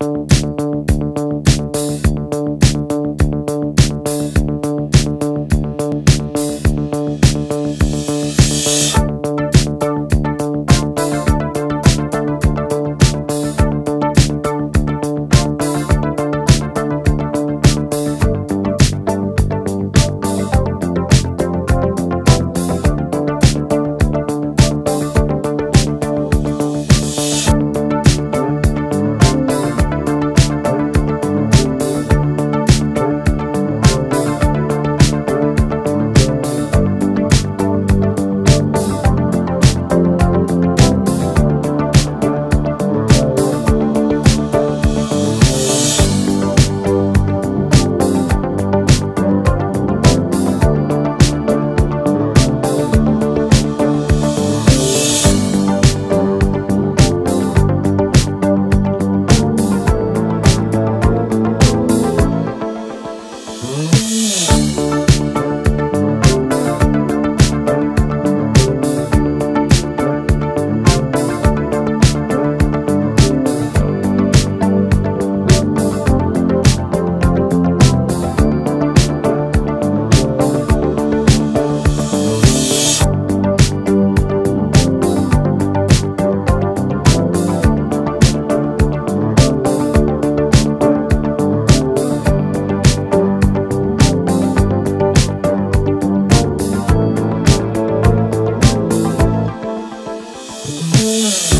Thank Música